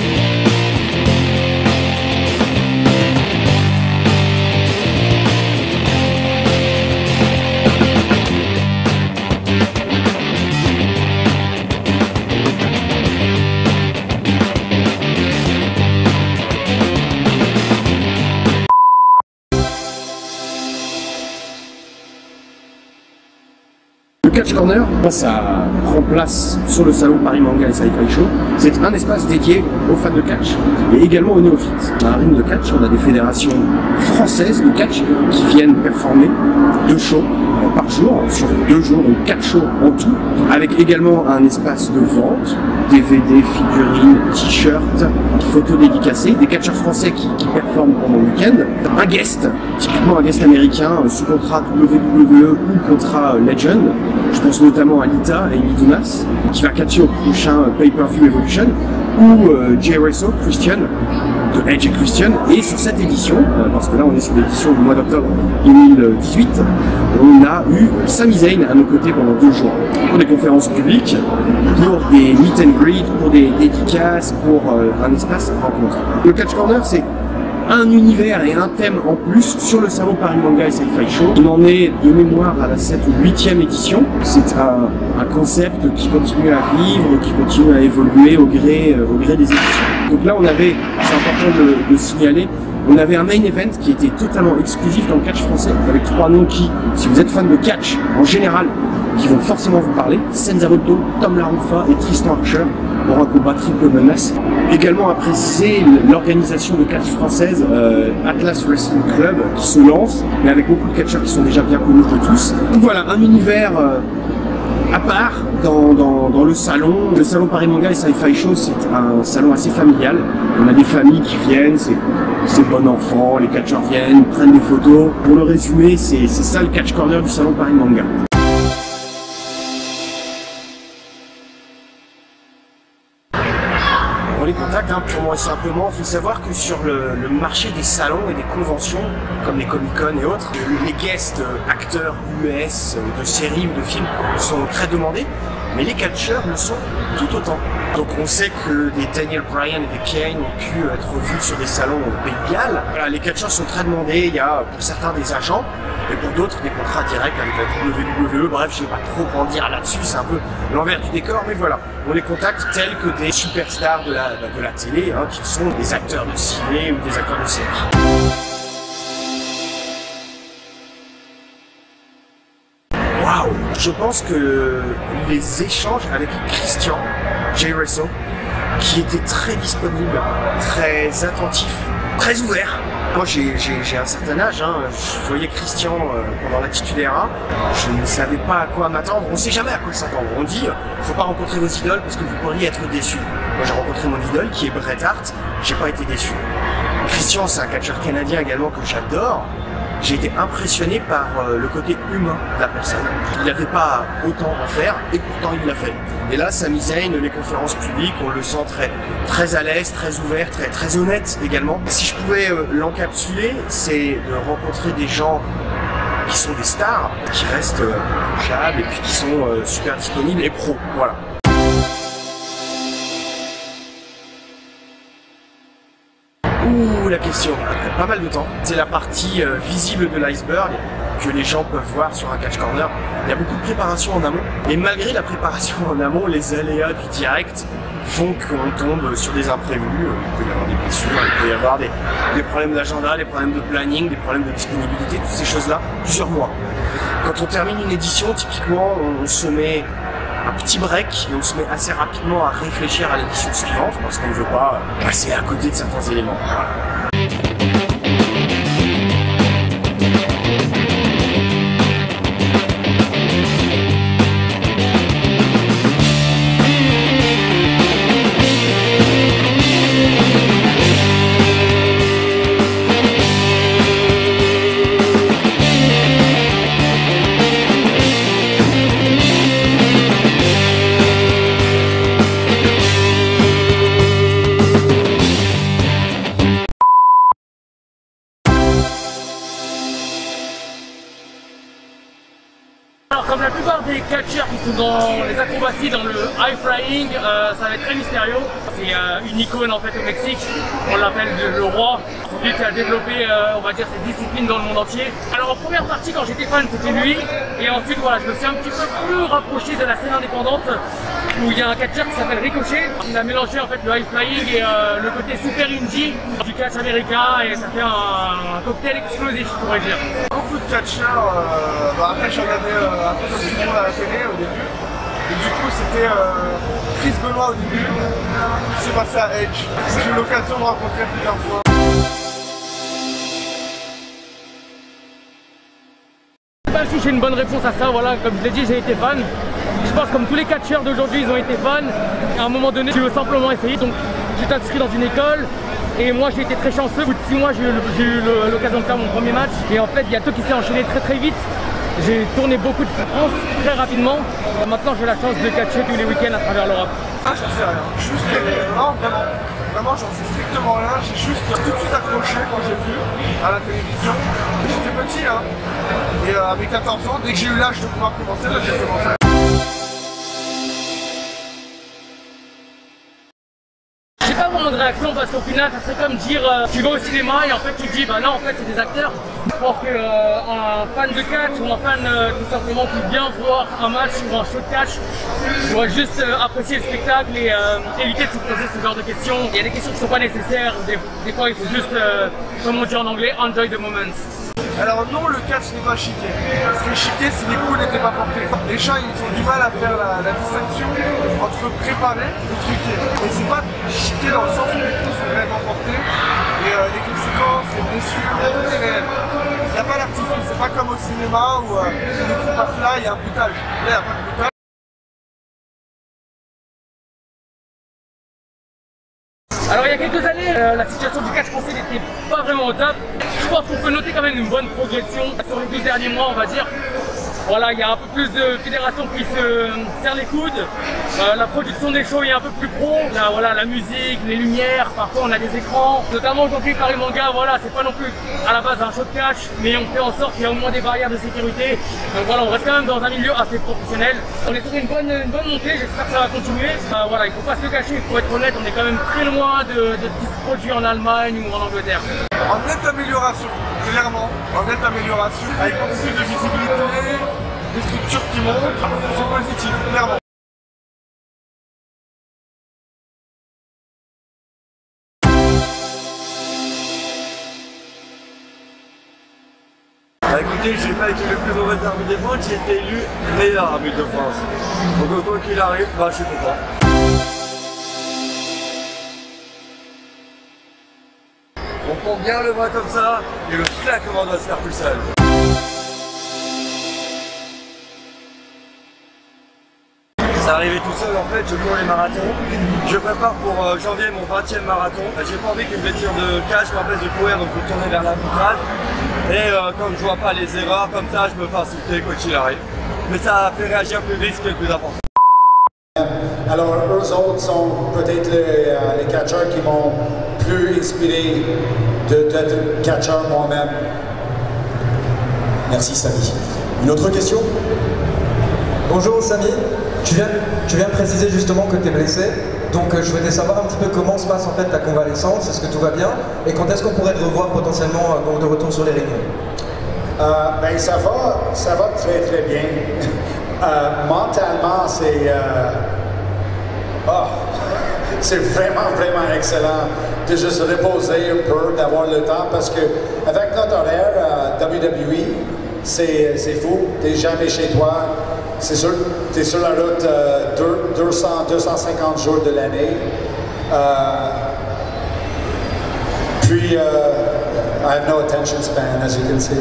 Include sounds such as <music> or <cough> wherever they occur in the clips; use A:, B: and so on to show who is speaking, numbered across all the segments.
A: Thank you. Catch Corner, ça prend place sur le salon Paris Manga et Sci-Fi Show. C'est un espace dédié aux fans de catch et également aux néophytes. A un ring de catch, on a des fédérations françaises de catch qui viennent performer deux shows par jour, sur deux jours, donc quatre shows en tout, avec également un espace de vente, DVD, figurines, t-shirts, photos dédicacées, des catcheurs français qui, qui performent pendant le week-end, un guest, typiquement un guest américain sous contrat WWE ou contrat Legend, je pense notamment à Lita et Dumas, qui va catcher au prochain Pay-Per-View Evolution, ou euh, Jay Christian, de Edge et Christian. Et sur cette édition, euh, parce que là on est sur l'édition du mois d'octobre 2018, on a eu Sami Zayn à nos côtés pendant deux jours. Pour des conférences publiques, pour des meet and greet, pour des dédicaces, pour euh, un espace rencontre. Le Catch Corner, c'est un univers et un thème en plus sur le salon Paris Manga et Sci-Fi Show. On en est de mémoire à la 7 ou 8e édition. C'est un, concept qui continue à vivre, qui continue à évoluer au gré, euh, au gré des éditions. Donc là, on avait, c'est important de le signaler, on avait un main event qui était totalement exclusif dans le catch français, avec trois noms qui, si vous êtes fan de catch en général, qui vont forcément vous parler, Senza Tom Larufa et Tristan Archer pour un combat triple menace. Également à préciser l'organisation de catch française euh, Atlas Wrestling Club qui se lance, mais avec beaucoup de catcheurs qui sont déjà bien connus de tous. Donc voilà, un univers euh, à part dans, dans, dans, le salon. Le salon Paris Manga et Sci-Fi Show, c'est un salon assez familial. On a des familles qui viennent, c'est bon enfant, les catcheurs viennent, prennent des photos. Pour le résumer, c'est ça le catch corner du salon Paris Manga. Purement et simplement. Il faut savoir que sur le, le, marché des salons et des conventions, comme les Comic-Con et autres, les guests euh, acteurs US euh, de séries ou de films sont très demandés, mais les catcheurs le sont tout autant. Donc on sait que des Daniel Bryan et des Kane ont pu être vus sur des salons au Pays de Galles. Les catcheurs sont très demandés, il y a pour certains des agents, et pour d'autres des contrats directs avec la WWE. Bref, je ne vais pas trop en dire là-dessus, c'est un peu l'envers du décor, mais voilà. On les contacte tels que des superstars de la, de la télé, hein, qui sont des acteurs de ciné ou des acteurs de série. Je pense que les échanges avec Christian, Jay Russell, qui était très disponible, très attentif, très ouvert. Moi j'ai un certain âge, hein. je voyais Christian euh, pendant l'attitude A, je ne savais pas à quoi m'attendre, on ne sait jamais à quoi s'attendre. On dit, il faut pas rencontrer vos idoles parce que vous pourriez être déçus. Moi j'ai rencontré mon idole qui est Bret Hart, j'ai pas été déçu. Christian c'est un catcheur canadien également que j'adore, j'ai été impressionné par euh, le côté humain de la personne. Il n'avait pas autant à faire et pourtant il l'a fait. Et là, Sami Zayn, les conférences publiques, on le sent très, très à l'aise, très ouvert, très, très honnête également. Si je pouvais euh, l'encapsuler, c'est de rencontrer des gens qui sont des stars, qui restent euh, touchables et puis qui sont super disponibles et pros. Voilà. La question, pas mal de temps. C'est la partie euh, visible de l'iceberg que les gens peuvent voir sur un catch corner. Il y a beaucoup de préparation en amont. Et malgré la préparation en amont, les aléas du direct font qu'on tombe sur des imprévus. Il peut y avoir des blessures, il peut y avoir des, des problèmes d'agenda, des problèmes de planning, des problèmes de disponibilité, toutes ces choses-là, plusieurs mois. Quand on termine une édition, typiquement, on se met un petit break et on se met assez rapidement à réfléchir à l'édition suivante parce qu'on ne veut pas passer à côté de certains éléments. Voilà.
B: Dans le high flying, euh, ça va être très mystérieux. C'est euh, une icône en fait au Mexique, on l'appelle le, roi. C'est qui a développé, euh, on va dire, cette discipline dans le monde entier. Alors en première partie, quand j'étais fan, c'était lui. Et ensuite, voilà, je me suis un petit peu plus rapproché de la scène indépendante. où il y a un catcher qui s'appelle Ricochet. On a mélangé en fait le high flying et le côté super indie du catch américain et ça fait un, cocktail explosif, je pourrais dire.
C: Beaucoup de catcheurs, bah après j'ai regardé euh, un peu comme tout le monde à la télé au début. Du coup c'était euh, Chris Benoit au début, qui s'est passé à Edge. J'ai eu l'occasion de rencontrer plusieurs fois.
B: Pas si j'ai une bonne réponse à ça, voilà, comme je l'ai dit, j'ai été fan. Je pense comme tous les catcheurs d'aujourd'hui, ils ont été fans. À un moment donné, tu veux simplement essayer, donc j'étais inscrit dans une école. Et moi j'ai été très chanceux, au bout de 6 mois j'ai eu l'occasion de faire mon premier match. Et en fait il y a tout qui s'est enchaîné très très vite. J'ai tourné beaucoup de France très rapidement. Maintenant j'ai la chance de catcher tous les week-ends à travers l'Europe.
C: Ah, j'en sais rien. Juste, euh, non, vraiment. Vraiment, j'en sais strictement rien. J'ai juste tout de suite accroché quand j'ai vu à la télévision. J'étais petit, hein. Et euh, à mes 14 ans, dès que j'ai eu l'âge de pouvoir commencer, là, j'ai commencé.
B: De réaction parce qu'au final ça serait comme dire euh, tu vas au cinéma et en fait tu te dis bah non en fait c'est des acteurs. Je pense que euh, fan de catch ou un fan euh, tout simplement qui vient voir un match ou un show de catch doit juste apprécier le spectacle et éviter de se poser ce genre de questions. Il y a des questions qui sont pas nécessaires, des, fois il faut juste comme on dit en anglais enjoy the moment.
C: Alors non, le catch n'est pas chiqué. Parce que chiqué, c'est les coups n'étaient pas portés. Les gens, ils ont du mal à faire la, distinction entre préparé et truqué. Et c'est pas chiqué dans le sens où les coups sont réellement portés. Et euh, les conséquences, les blessures, tout est réel. Il n'y a pas d'artifice. C'est pas comme au cinéma où euh, le coup passe là, il y a un pas
B: il y a quelques années, euh, la situation du catch français n'était pas vraiment au top. Je pense qu'on peut noter quand même une bonne progression sur les 12 derniers mois, on va dire. Voilà, il y a un peu plus de fédérations qui se serrent les coudes. Euh, la production des shows est un peu plus pro. Là, voilà, la musique, les lumières, parfois on a des écrans. Notamment aujourd'hui, Paris Manga, voilà, c'est pas non plus à la base un show de catch, mais on fait en sorte qu'il y ait au moins des barrières de sécurité. Donc voilà, on reste quand même dans un milieu assez professionnel. On est sur une bonne, bonne montée, j'espère que ça va continuer. Euh, voilà, il faut pas se cacher, il faut être honnête, on est quand même très loin de, de ce qui se produit en Allemagne ou en Angleterre.
C: En nette amélioration, clairement. En nette amélioration. Avec beaucoup plus de visibilité, des structures qui montent. C'est positif, clairement.
D: Été le plus mauvais arbitre de France, j'ai été élu meilleur arbitre de France. Donc quoi qu'il arrive, bah je suis content. On prend bien le bras comme ça, et le claquement doit se faire tout seul. C'est arrivé tout seul en fait, je cours les marathons. Je prépare pour euh, janvier mon 20e marathon. J'ai pas envie qu'une blessure de cage m'empêche de courir, donc je vais tourner vers l'arbitrage. Et euh, comme je vois pas les erreurs, comme ça je me fais insulter quoi qu'il arrive. Mais ça fait réagir ce qui est le plus important.
E: Alors, eux autres sont peut-être les, euh, les catcheurs qui m'ont plus inspiré d'être catcheur moi-même.
F: Merci Samy. Une autre question?
G: Bonjour Samy, tu viens, tu viens de préciser justement que tu es blessé, donc euh, je souhaitais savoir un petit peu comment se passe en fait ta convalescence, est-ce que tout va bien? Et quand est-ce qu'on pourrait te revoir potentiellement euh, donc de retour sur les rings
E: Euh, ben, ça va, ça va très très bien. <laughs> Euh, mentalement, c'est euh, ah, <laughs> c'est vraiment vraiment excellent de juste reposer un peu, d'avoir le temps parce que avec notre horaire euh, WWE, c'est fou. T'es jamais chez toi. C'est sur la route euh, deux- 200, 250 jours de l'année. Euh, puis, euh, I have no attention span, as you can see.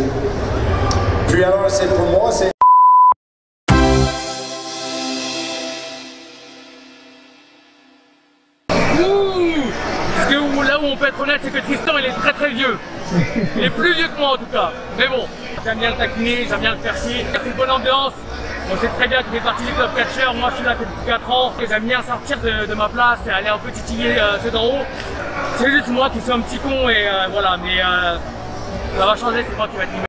E: Puis alors, c'est pour moi, c'est
B: là où on peut être honnête, c'est que Tristan il est très très vieux. Il est plus vieux que moi en tout cas. Mais bon, j'aime bien le taquiner, j'aime bien le faire. C'est une bonne ambiance. On sait très bien qu'il fait partie du club catcher. Moi je suis là depuis 4 ans j'aime bien sortir de, de ma place et aller un peu titiller ceux d'en haut. C'est juste moi qui suis un petit con et euh, voilà. Mais euh, ça va changer, c'est moi qui va être